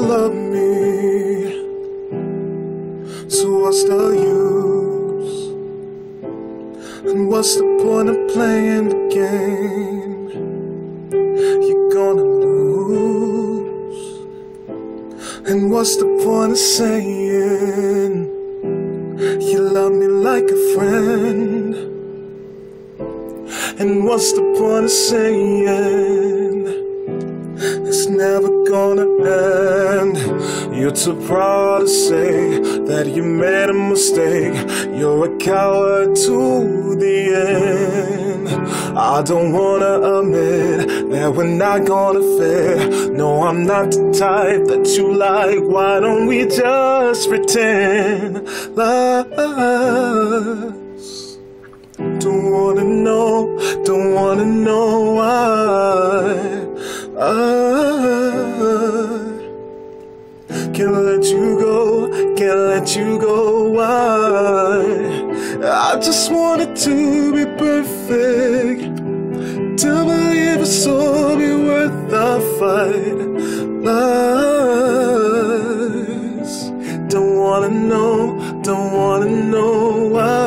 love me. So what's the use? And what's the point of playing the game? You're gonna lose. And what's the point of saying you love me like a friend? And what's the point of saying it's never gonna end? You're too proud to say that you made a mistake. You're a coward to the end. I don't wanna admit that we're not gonna fit. No, I'm not the type that you like. Why don't we just pretend love? Don't wanna know, don't wanna know why. I why can't let you go? Can't let you go? Why? I just wanted to be perfect. To believe it's all be worth the fight. Lies. Don't wanna know. Don't wanna know why.